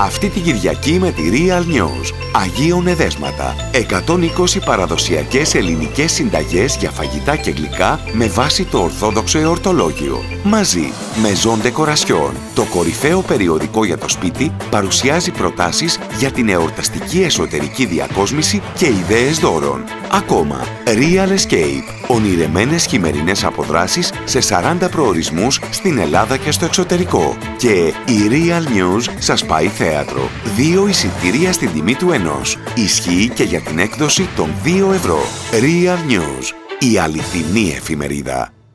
Αυτή την Κυριακή με τη Real News. Αγίων Εδέσματα. 120 παραδοσιακές ελληνικές συνταγές για φαγητά και γλυκά με βάση το Ορθόδοξο Εορτολόγιο. Μαζί με Ζων Decoration, το κορυφαίο περιοδικό για το σπίτι, παρουσιάζει προτάσεις για την εορταστική εσωτερική διακόσμηση και ιδέες δώρων. Ακόμα, Real Escape. Ονειρεμένες χειμερινές αποδράσεις σε 40 προορισμούς στην Ελλάδα και στο εξωτερικό. Και η Real News σας πάει θέατρο. Δύο εισιτήρια στην τιμή του ενός. Ισχύει και για την έκδοση των 2 ευρώ. Real News. Η αληθινή εφημερίδα.